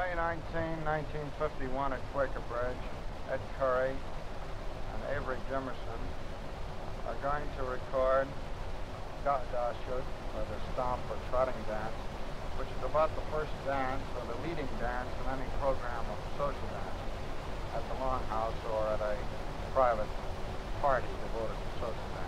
May 19, 1951 at Quaker Bridge, Ed Curry and Avery Jimerson are going to record Ga'da:šo:t, or the Stomp or Trotting Dance, which is about the first dance or the leading dance in any program of social dance at the Longhouse or at a private party devoted to social dance.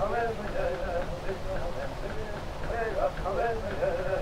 אוי, אַקאַמען, אוי,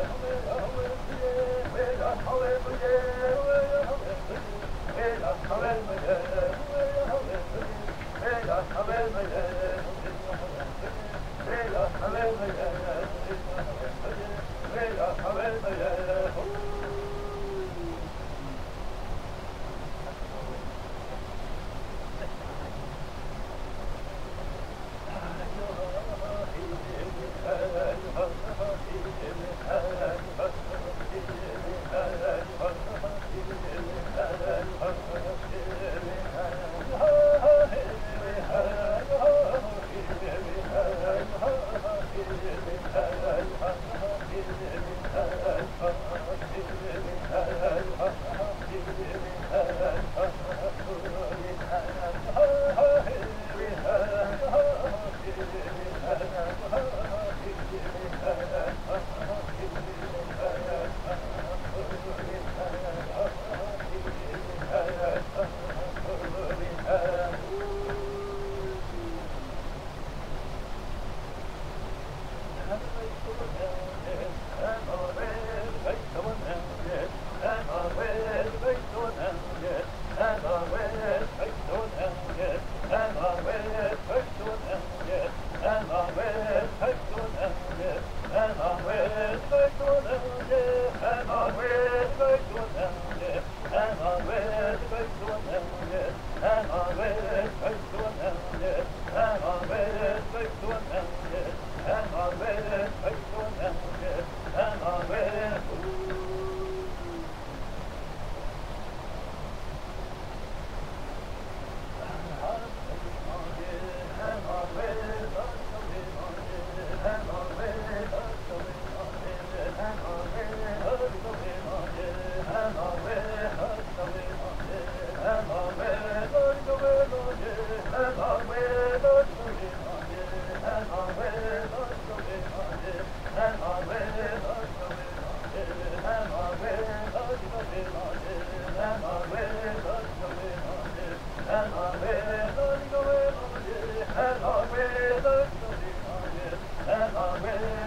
farewell.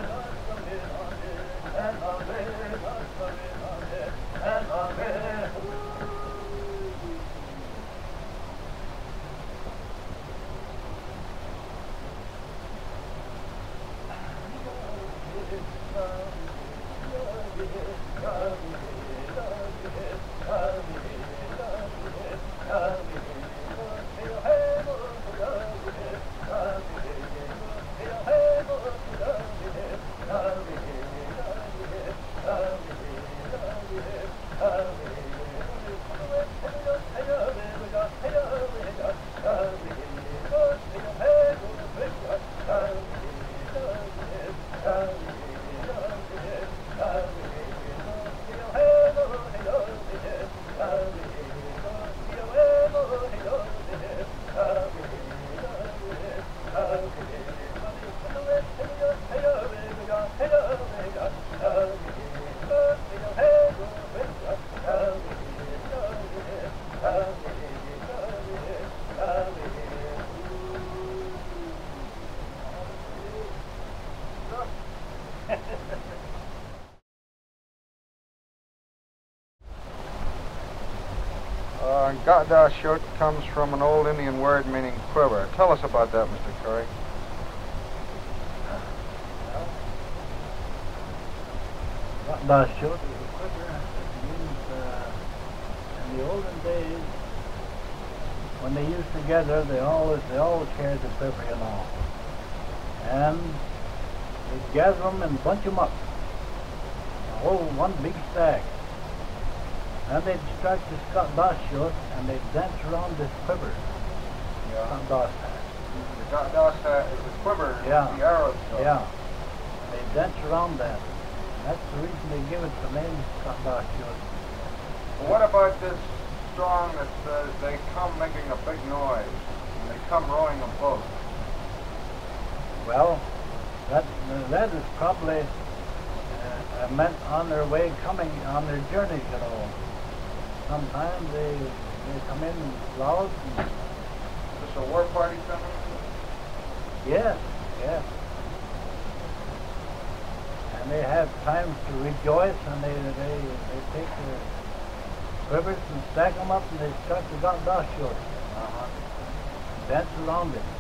Ga'da:šo:t comes from an old Indian word meaning quiver. Tell us about that, Mr. Curry. Ga'da:šo:t is a quiver that used uh, in the olden days when they used together. They always they always carried the quiver, know, and they gather them and bunch them up, a whole one big stack. And they'd strike the Scott Doss short and they'd dance around this quiver. Yeah. Scott hat. The Scott hat is a quiver, Yeah. the arrow stuff. Yeah. And they dance around that. And that's the reason they give it the name Scott Doss short. Well, what about this song that says they come making a big noise and they come rowing a boat? Well, that that is probably uh, meant on their way coming on their journey, you know. Sometimes they they come in loud. And, Is this a war party coming? yes, yes. And they have times to rejoice, and they they they take their Rivers and stack them up and they start the dot dot short. Uh-huh. Dance around it.